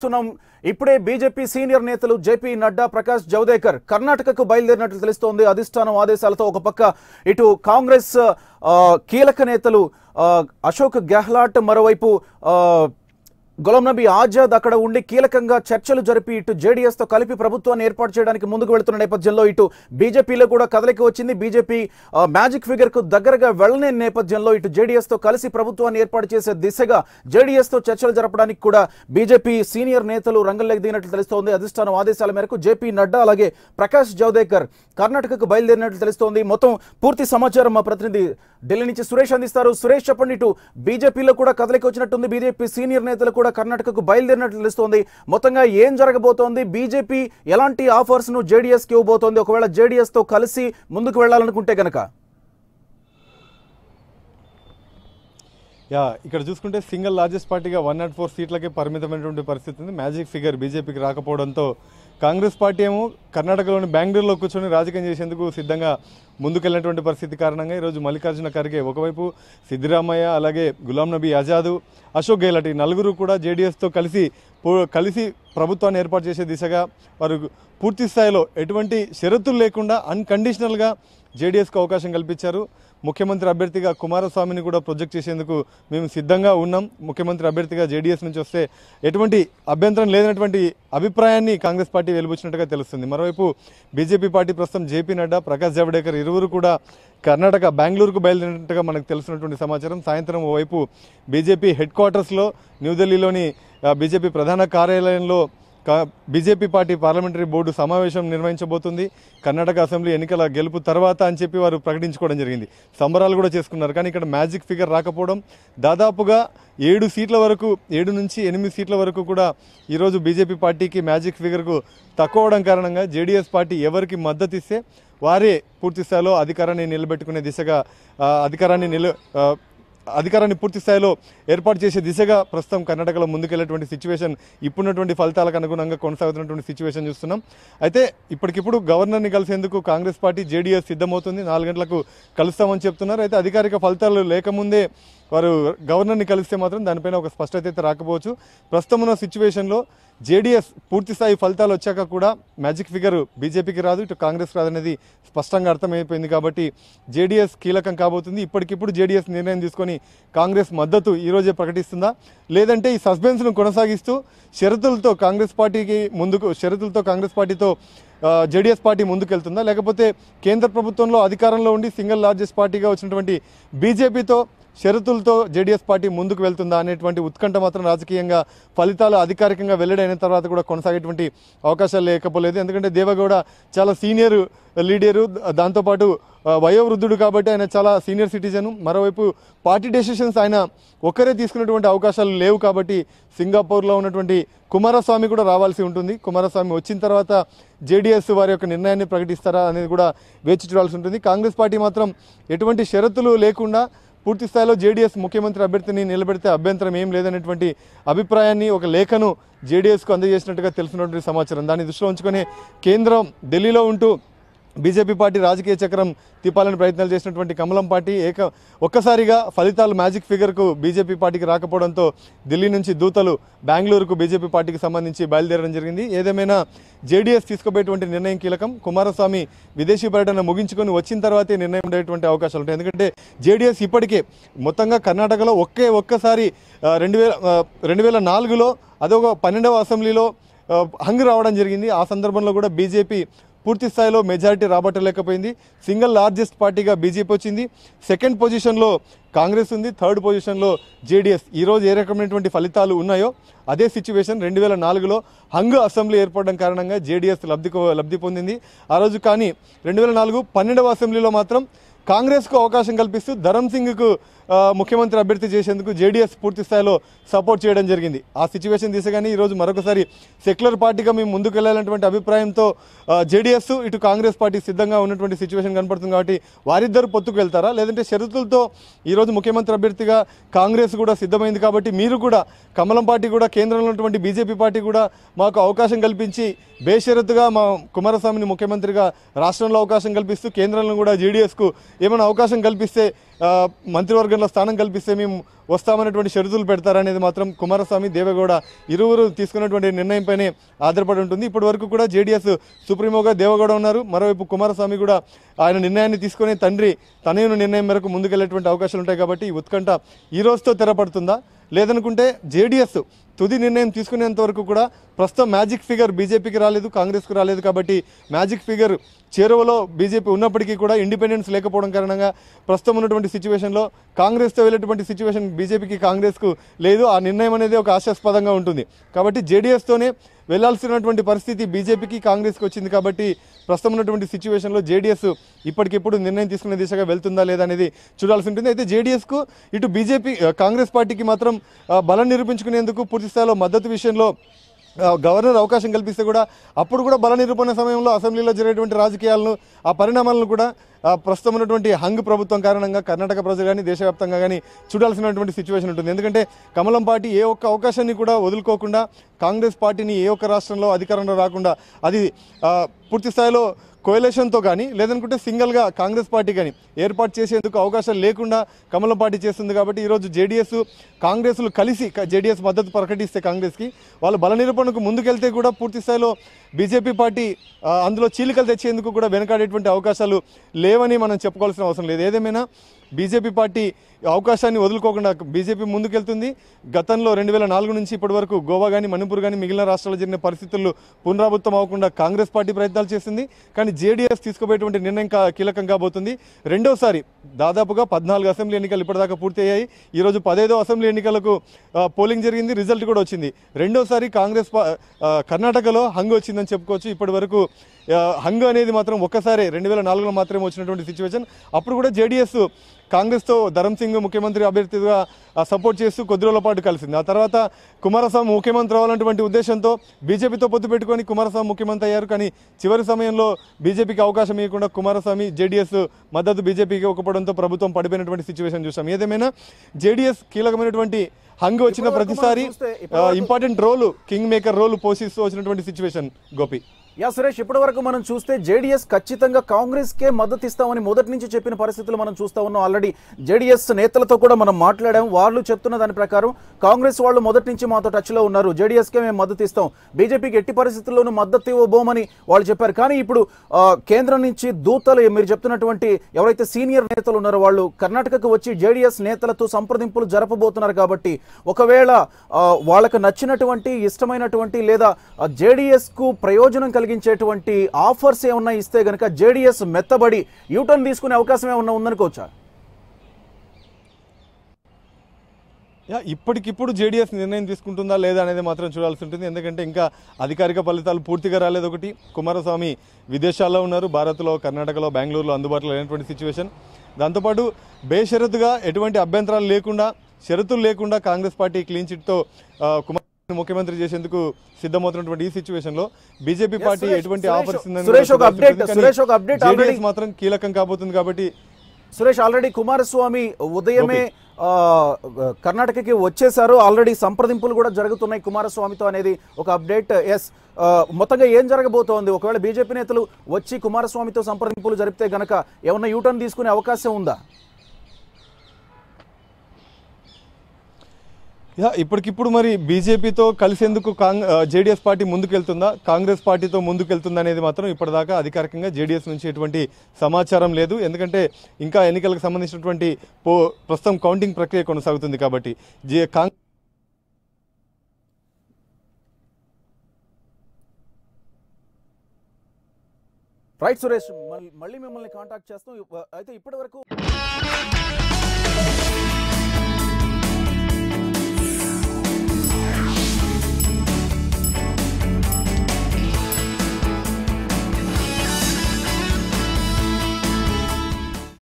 చూస్తున్నాం. ఇప్పుడే BJP senior నేతలు జేపీ నడ్డా ప్రకాష్ జవదేకర్ కర్ణాటకకు బయలుదేరినట్లు తెలుస్తోంది. అధిష్టానం ఆదేశాలతో ఒక పక్క ఇటు కాంగ్రెస్ కీలక నేతలు అశోక్ గెహ్లాట్ మరోవైపు గులాం నబీ ఆజాద్ అక్కడ ఉండి కీలకంగా చర్చలు జరిపి ఇటు జేడీఎస్తో కలిపి ప్రభుత్వాన్ని ఏర్పాటు చేయడానికి ముందుకు వెళుతున్న నేపథ్యంలో ఇటు బీజేపీలో కూడా కదలిక వచ్చింది. బీజేపీ మ్యాజిక్ ఫిగర్కు దగ్గరగా వెళ్ళనే నేపథ్యంలో ఇటు జేడీఎస్తో కలిసి ప్రభుత్వాన్ని ఏర్పాటు చేసే దిశగా జేడీఎస్తో చర్చలు జరపడానికి కూడా బీజేపీ సీనియర్ నేతలు రంగంలోకి దిగినట్లు తెలుస్తోంది. అధిష్టానం ఆదేశాల మేరకు జేపీ నడ్డా అలాగే ప్రకాష్ జవదేకర్ కర్ణాటకకు బయలుదేరినట్లు తెలుస్తోంది. మొత్తం పూర్తి సమాచారం మా ప్రతినిధి ఢిల్లీ నుంచి సురేష్ అందిస్తారు. సురేష్ చెప్పండి ఇటు బీజేపీలో కూడా కదలిక వచ్చినట్టుంది. బీజేపీ సీనియర్ నేతలు కూడా కర్ణాటకకు బయలుదేరినట్లు తెలుస్తోంది. మొత్తంగా ఏం జరగబోతోంది? బీజేపీ ఎలాంటి ఆఫర్స్ను జేడీఎస్కి ఇవ్వబోతోంది? ఒకవేళ జేడీఎస్తో కలిసి ముందుకు వెళ్ళాలనుకుంటే గనక. యా ఇక్కడ చూసుకుంటే సింగిల్ లార్జెస్ట్ పార్టీగా వన్ నాట్ ఫోర్ సీట్లకే పరిమితమైనటువంటి పరిస్థితి ఉంది. మ్యాజిక్ ఫిగర్ బీజేపీకి రాకపోవడంతో కాంగ్రెస్ పార్టీ ఏమో కర్ణాటకలోని బెంగళూరులో కూర్చొని రాజకీయం చేసేందుకు సిద్ధంగా ముందుకెళ్ళినటువంటి పరిస్థితి కారణంగా ఈరోజు మల్లికార్జున ఖర్గే ఒకవైపు సిద్దిరామయ్య అలాగే గులాం నబీ ఆజాదు అశోక్ గెహ్లాట్ ఈ నలుగురు కూడా జేడీఎస్తో కలిసి పో- కలిసి ప్రభుత్వాన్ని ఏర్పాటు చేసే దిశగా వారు పూర్తి స్థాయిలో ఎటువంటి షరతులు లేకుండా అన్కండిషనల్గా జేడీఎస్కు అవకాశం కల్పించారు. ముఖ్యమంత్రి అభ్యర్థిగా కుమారస్వామిని కూడా ప్రొజెక్ట్ చేసేందుకు మేము సిద్ధంగా ఉన్నాం. ముఖ్యమంత్రి అభ్యర్థిగా జేడీఎస్ నుంచి వస్తే ఎటువంటి అభ్యంతరం లేనటువంటి అభిప్రాయాన్ని కాంగ్రెస్ పార్టీ వెలుబుచ్చినట్టుగా తెలుస్తుంది. మరోవైపు బీజేపీ పార్టీ ప్రస్తుతం జేపీ నడ్డా ప్రకాష్ జావడేకర్ ఇరువురు కూడా కర్ణాటక బెంగళూరుకు బయలుదేరినట్టుగా మనకు తెలిసినటువంటి సమాచారం. సాయంత్రం ఓవైపు బీజేపీ హెడ్ క్వార్టర్స్లో న్యూఢిల్లీలోని బీజేపీ ప్రధాన కార్యాలయంలో బీజేపీ పార్టీ పార్లమెంటరీ బోర్డు సమావేశం నిర్వహించబోతుంది. కర్ణాటక అసెంబ్లీ ఎన్నికల గెలుపు తర్వాత అని చెప్పి వారు ప్రకటించుకోవడం జరిగింది. సంబరాలు కూడా చేసుకున్నారు. కానీ ఇక్కడ మ్యాజిక్ ఫిగర్ రాకపోవడం దాదాపుగా ఏడు సీట్ల వరకు ఏడు నుంచి ఎనిమిది సీట్ల వరకు కూడా ఈరోజు బీజేపీ పార్టీకి మ్యాజిక్ ఫిగర్కు తక్కువ అవడం కారణంగా జేడీఎస్ పార్టీ ఎవరికి మద్దతు ఇస్తే వారే పూర్తి స్థాయిలో అధికారాన్ని నిలబెట్టుకునే దిశగా అధికారాన్ని నిల అధికారాన్ని పూర్తి స్థాయిలో ఏర్పాటు చేసే దిశగా ప్రస్తుతం కర్ణాటకలో ముందుకెళ్ళేటువంటి సిచ్యువేషన్ ఇప్పుడున్నటువంటి ఫలితాలకు అనుగుణంగా కొనసాగుతున్నటువంటి సిచ్యువేషన్ చూస్తున్నాం. అయితే ఇప్పటికిప్పుడు గవర్నర్ని కలిసేందుకు కాంగ్రెస్ పార్టీ జేడీఎస్ సిద్ధమవుతుంది. నాలుగు గంటలకు కలుస్తామని చెప్తున్నారు. అయితే అధికారిక ఫలితాలు లేకముందే వారు గవర్నర్ని కలిస్తే మాత్రం దానిపైన ఒక స్పష్టత అయితే రాకపోవచ్చు. ప్రస్తుతం ఉన్న సిచ్యువేషన్లో జేడీఎస్ పూర్తిస్థాయి ఫలితాలు వచ్చాక కూడా మ్యాజిక్ ఫిగర్ బీజేపీకి రాదు ఇటు కాంగ్రెస్ రాదనేది స్పష్టంగా అర్థమైపోయింది కాబట్టి జేడీఎస్ కీలకం కాబోతుంది. ఇప్పటికిప్పుడు జేడీఎస్ నిర్ణయం తీసుకొని కాంగ్రెస్ మద్దతు ఈరోజే ప్రకటిస్తుందా? లేదంటే ఈ సస్పెన్స్ను కొనసాగిస్తూ షరతులతో కాంగ్రెస్ పార్టీకి ముందుకు షరతులతో కాంగ్రెస్ పార్టీతో జేడీఎస్ పార్టీ ముందుకెళ్తుందా? లేకపోతే కేంద్ర ప్రభుత్వంలో అధికారంలో ఉండి సింగిల్ లార్జెస్ట్ పార్టీగా వచ్చినటువంటి బీజేపీతో షరతులతో జేడీఎస్ పార్టీ ముందుకు వెళ్తుందా అనేటువంటి ఉత్కంఠ మాత్రం రాజకీయంగా ఫలితాలు అధికారికంగా వెల్లడైన తర్వాత కూడా కొనసాగేటువంటి అవకాశాలు లేకపోలేదు. ఎందుకంటే దేవగౌడ చాలా సీనియర్ లీడరు దాంతోపాటు వయోవృద్ధుడు కాబట్టి ఆయన చాలా సీనియర్ సిటిజన్. మరోవైపు పార్టీ డెసిషన్స్ ఆయన ఒక్కరే తీసుకున్నటువంటి అవకాశాలు లేవు కాబట్టి సింగపూర్లో ఉన్నటువంటి కుమారస్వామి కూడా రావాల్సి ఉంటుంది. కుమారస్వామి వచ్చిన తర్వాత జేడీఎస్ వారి యొక్క నిర్ణయాన్ని ప్రకటిస్తారా అనేది కూడా వేచి చూడాల్సి ఉంటుంది. కాంగ్రెస్ పార్టీ మాత్రం ఎటువంటి షరతులు లేకుండా పూర్తి స్థాయిలో జేడీఎస్ ముఖ్యమంత్రి అభ్యర్థిని నిలబెడితే అభ్యంతరం ఏం లేదనేటువంటి అభిప్రాయాన్ని ఒక లేఖను జేడీఎస్కు అందజేసినట్టుగా తెలిసినటువంటి సమాచారం. దాన్ని దృష్టిలో ఉంచుకొని కేంద్రం ఢిల్లీలో ఉంటూ బీజేపీ పార్టీ రాజకీయ చక్రం తిప్పాలని ప్రయత్నాలు చేసినటువంటి కమలం పార్టీ ఏక ఒక్కసారిగా ఫలితాలు మ్యాజిక్ ఫిగర్కు బీజేపీ పార్టీకి రాకపోవడంతో ఢిల్లీ నుంచి దూతలు బెంగళూరుకు బీజేపీ పార్టీకి సంబంధించి బయలుదేరడం జరిగింది. ఏదేమైనా జేడీఎస్ తీసుకోబోయేటువంటి నిర్ణయం కీలకం. కుమారస్వామి విదేశీ పర్యటన ముగించుకొని వచ్చిన తర్వాతే నిర్ణయం ఉండేటువంటి అవకాశాలు ఉంటాయి. ఎందుకంటే జేడీఎస్ ఇప్పటికే మొత్తంగా కర్ణాటకలో ఒకే ఒక్కసారి రెండు వేల రెండు వేల నాలుగులో అదొక పన్నెండవ అసెంబ్లీలో హంగ్ హంగు రావడం జరిగింది. ఆ సందర్భంలో కూడా బీజేపీ పూర్తి స్థాయిలో మెజారిటీ రాబట్టలేకపోయింది. సింగిల్ లార్జెస్ట్ పార్టీగా బీజేపీ వచ్చింది. సెకండ్ పొజిషన్లో కాంగ్రెస్ ఉంది. థర్డ్ పొజిషన్లో జేడీఎస్ ఈరోజు ఏ రకమైనటువంటి ఫలితాలు ఉన్నాయో అదే సిచ్యువేషన్ రెండు వేల నాలుగులో హంగ్ అసెంబ్లీ ఏర్పడడం కారణంగా జేడీఎస్ లబ్ధి లబ్ధి పొందింది. ఆ రోజు కానీ రెండు వేల నాలుగు పన్నెండవ అసెంబ్లీలో మాత్రం కాంగ్రెస్కు అవకాశం కల్పిస్తూ ధరమ్ సింగ్కు ముఖ్యమంత్రి అభ్యర్థి చేసేందుకు జేడీఎస్ పూర్తి స్థాయిలో సపోర్ట్ చేయడం జరిగింది. ఆ సిచ్యువేషన్ దిశగానే ఈరోజు మరొకసారి సెక్యులర్ పార్టీగా మేము ముందుకు వెళ్ళాలన్నటువంటి అభిప్రాయంతో జేడీఎస్ ఇటు కాంగ్రెస్ పార్టీ సిద్ధంగా ఉన్నటువంటి సిచ్యువేషన్ కనపడుతుంది కాబట్టి వారిద్దరు పొత్తుకు వెళ్తారా? లేదంటే షరతులతో ఈరోజు ముఖ్యమంత్రి అభ్యర్థిగా కాంగ్రెస్ కూడా సిద్ధమైంది కాబట్టి మీరు కూడా కమలం పార్టీ కూడా కేంద్రంలో ఉన్నటువంటి బీజేపీ పార్టీ కూడా మాకు అవకాశం కల్పించి బేషరతుగా మా కుమారస్వామిని ముఖ్యమంత్రిగా రాష్ట్రంలో అవకాశం కల్పిస్తూ కేంద్రంలో కూడా జేడీఎస్కు ఏమైనా అవకాశం కల్పిస్తే మంత్రివర్గంలో స్థానం కల్పిస్తే మేము వస్తామనేటువంటి షరతులు పెడతారనేది మాత్రం కుమారస్వామి దేవేగౌడ ఇరువురు తీసుకున్నటువంటి నిర్ణయంపైనే ఆధారపడి ఉంటుంది. ఇప్పటి వరకు కూడా జేడీఎస్ సుప్రీమోగా దేవగౌడ ఉన్నారు. మరోవైపు కుమారస్వామి కూడా ఆయన నిర్ణయాన్ని తీసుకునే తండ్రి తనయును నిర్ణయం మేరకు ముందుకెళ్ళేటువంటి అవకాశాలు ఉంటాయి కాబట్టి ఈ ఉత్కంఠ ఈ రోజుతో తెరపడుతుందా? లేదనుకుంటే జేడీఎస్ తుది నిర్ణయం తీసుకునేంత వరకు కూడా ప్రస్తుతం మ్యాజిక్ ఫిగర్ బీజేపీకి రాలేదు కాంగ్రెస్కు రాలేదు కాబట్టి మ్యాజిక్ ఫిగర్ చేరువలో బీజేపీ ఉన్నప్పటికీ కూడా ఇండిపెండెన్స్ లేకపోవడం కారణంగా ప్రస్తుతం ఉన్నటువంటి సిచ్యువేషన్లో కాంగ్రెస్తో వెళ్ళేటువంటి సిచ్యువేషన్ బీజేపీకి కాంగ్రెస్కు లేదు. ఆ నిర్ణయం అనేది ఒక ఆశాస్పదంగా ఉంటుంది. కాబట్టి జేడీఎస్తోనే వెళ్ళాల్సినటువంటి పరిస్థితి బీజేపీకి కాంగ్రెస్కి వచ్చింది కాబట్టి ప్రస్తుతం ఉన్నటువంటి సిచ్యువేషన్లో జేడీఎస్ ఇప్పటికిప్పుడు నిర్ణయం తీసుకునే దిశగా వెళ్తుందా లేదా అనేది చూడాల్సి ఉంటుంది. అయితే జేడీఎస్కు ఇటు బీజేపీ కాంగ్రెస్ పార్టీకి మాత్రం బలం నిరూపించుకునేందుకు పూర్తి స్థాయిలో మద్దతు విషయంలో గవర్నర్ అవకాశం కల్పిస్తే కూడా అప్పుడు కూడా బల నిరూపణ సమయంలో అసెంబ్లీలో జరిగేటువంటి రాజకీయాలను ఆ పరిణామాలను కూడా ప్రస్తుతం ఉన్నటువంటి హంగ్ ప్రభుత్వం కారణంగా కర్ణాటక ప్రజలు కానీ దేశవ్యాప్తంగా కానీ చూడాల్సినటువంటి సిచ్యువేషన్ ఉంటుంది. ఎందుకంటే కమలం పార్టీ ఏ ఒక్క అవకాశాన్ని కూడా వదులుకోకుండా కాంగ్రెస్ పార్టీని ఏ ఒక్క రాష్ట్రంలో అధికారంలో రాకుండా అది పూర్తి స్థాయిలో కోయలేషన్తో కానీ లేదనుకుంటే సింగిల్గా కాంగ్రెస్ పార్టీ కానీ ఏర్పాటు చేసేందుకు అవకాశం లేకుండా కమలం పార్టీ చేస్తుంది కాబట్టి ఈరోజు జేడీఎస్ కాంగ్రెస్లు కలిసి జేడీఎస్ మద్దతు ప్రకటిస్తే కాంగ్రెస్కి వాళ్ళు బల నిరూపణకు ముందుకెళ్తే కూడా పూర్తి స్థాయిలో బీజేపీ పార్టీ అందులో చీలికలు తెచ్చేందుకు కూడా వెనకాడేటువంటి అవకాశాలు లేవని మనం చెప్పుకోవాల్సిన అవసరం లేదు. ఏదేమైనా బీజేపీ పార్టీ అవకాశాన్ని వదులుకోకుండా బీజేపీ ముందుకెళ్తుంది. గతంలో రెండు వేల నాలుగు నుంచి ఇప్పటి వరకు గోవా కానీ మణిపూర్ కానీ మిగిలిన రాష్ట్రాల్లో జరిగిన పరిస్థితులు పునరావృతం అవ్వకుండా కాంగ్రెస్ పార్టీ ప్రయత్నాలు చేసింది. కానీ జేడీఎస్ తీసుకోబోయేటువంటి నిర్ణయం కీలకం కాబోతుంది. రెండోసారి దాదాపుగా పద్నాలుగు అసెంబ్లీ ఎన్నికలు ఇప్పటిదాకా పూర్తి అయ్యాయి ఈరోజు పదైదో అసెంబ్లీ ఎన్నికలకు పోలింగ్ జరిగింది. రిజల్ట్ కూడా వచ్చింది. రెండోసారి కాంగ్రెస్ కర్ణాటకలో హంగ్ వచ్చిందని చెప్పుకోవచ్చు. ఇప్పటి వరకు హంగ్ అనేది మాత్రం ఒక్కసారి రెండు వేల నాలుగులో మాత్రమే వచ్చినటువంటి సిచ్యువేషన్ అప్పుడు కూడా జేడీఎస్ కాంగ్రెస్తో ధరమ్ సింగ్ ముఖ్యమంత్రి అభ్యర్థిగా సపోర్ట్ చేస్తూ కొద్ది రోజుల పాటు కలిసింది. ఆ తర్వాత కుమారస్వామి ముఖ్యమంత్రి అవ్వాలన్నటువంటి ఉద్దేశంతో బీజేపీతో పొత్తు పెట్టుకొని కుమారస్వామి ముఖ్యమంత్రి అయ్యారు. కానీ చివరి సమయంలో బీజేపీకి అవకాశం ఇవ్వకుండా కుమారస్వామి జేడీఎస్ మద్దతు బీజేపీకి ఇవ్వకపోవడంతో ప్రభుత్వం పడిపోయినటువంటి సిచ్యువేషన్ చూసాం. ఏదేమైనా జేడీఎస్ కీలకమైనటువంటి హంగ్ వచ్చిన ప్రతిసారి important role king maker role పోషిస్తూ వచ్చినటువంటి సిచ్యువేషన్ గోపి. యా సురేష్ ఇప్పటి వరకు మనం చూస్తే జేడీఎస్ ఖచ్చితంగా కాంగ్రెస్ కే మద్దతు ఇస్తామని మొదటి నుంచి చెప్పిన పరిస్థితులు మనం చూస్తా ఉన్నాం. ఆల్రెడీ జేడీఎస్ నేతలతో కూడా మనం మాట్లాడాం. వాళ్ళు చెప్తున్న దాని ప్రకారం కాంగ్రెస్ వాళ్ళు మొదటి నుంచి మాతో టచ్లో ఉన్నారు. జేడీఎస్ కే మేము మద్దతు ఇస్తాం. బీజేపీకి ఎట్టి పరిస్థితుల్లోనూ మద్దతు ఇవ్వబోమని వాళ్ళు చెప్పారు. కానీ ఇప్పుడు కేంద్రం నుంచి దూతలు మీరు చెప్తున్నటువంటి ఎవరైతే సీనియర్ నేతలు ఉన్నారో వాళ్ళు కర్ణాటకకు వచ్చి జేడీఎస్ నేతలతో సంప్రదింపులు జరపబోతున్నారు కాబట్టి ఒకవేళ వాళ్ళకు నచ్చినటువంటి ఇష్టమైనటువంటి లేదా జేడీఎస్కు ప్రయోజనం కలిగించేటువంటి ఆఫర్స్ ఏమన్నా ఇస్తే గనక జేడీఎస్ మెత్తబడి యూటర్న్ తీసుకునే అవకాశం ఏమన్నా ఉందనుకోవచ్చా యా ఇప్పటికిప్పుడు జేడీఎస్ నిర్ణయం తీసుకుంటుందా లేదా అనేది మాత్రం చూడాల్సి ఉంటుంది. ఎందుకంటే ఇంకా అధికారిక ఫలితాలు పూర్తిగా రాలేదు ఒకటి. కుమారస్వామి విదేశాల్లో ఉన్నారు. భారత్లో కర్ణాటకలో బెంగళూరులో అందుబాటులో లేనటువంటి సిచ్యువేషన్ దాంతోపాటు బేషరతుగా ఎటువంటి అభ్యంతరాలు లేకుండా షరతులు లేకుండా కాంగ్రెస్ పార్టీ క్లీన్ చిట్తో కుమార్ ముఖ్యమంత్రి చేసేందుకు సిద్ధమవుతున్నటువంటి ఈ సిచ్యువేషన్లో బీజేపీ పార్టీ ఎటువంటి ఆఫర్స్ మాత్రం కీలకం కాబోతుంది కాబట్టి సురేష్ ఆల్రెడీ కుమారస్వామి ఉదయమే కర్ణాటకకి వచ్చేసారు ఆల్రెడీ సంప్రదింపులు కూడా జరుగుతున్నాయి కుమారస్వామితో అనేది ఒక అప్డేట్. ఎస్ మొత్తంగా ఏం జరగబోతోంది? ఒకవేళ బీజేపీ నేతలు వచ్చి కుమారస్వామితో సంప్రదింపులు జరిపితే గనక ఏమన్నా యూటర్న్ తీసుకునే అవకాశం ఉందా? యా ఇప్పటికిప్పుడు మరి బీజేపీతో కలిసేందుకు కాంగ్ జేడీఎస్ పార్టీ ముందుకెళ్తుందా? కాంగ్రెస్ పార్టీతో ముందుకెళ్తుందా అనేది మాత్రం ఇప్పటిదాకా అధికారికంగా జేడీఎస్ నుంచి ఎటువంటి సమాచారం లేదు. ఎందుకంటే ఇంకా ఎన్నికలకు సంబంధించినటువంటి పో ప్రస్తుతం కౌంటింగ్ ప్రక్రియ కొనసాగుతుంది కాబట్టి. జే కాంగ్ రైట్ సురేష్ మళ్ళీ మిమ్మల్ని కాంటాక్ట్ చేస్తాం. అయితే ఇప్పటి వరకు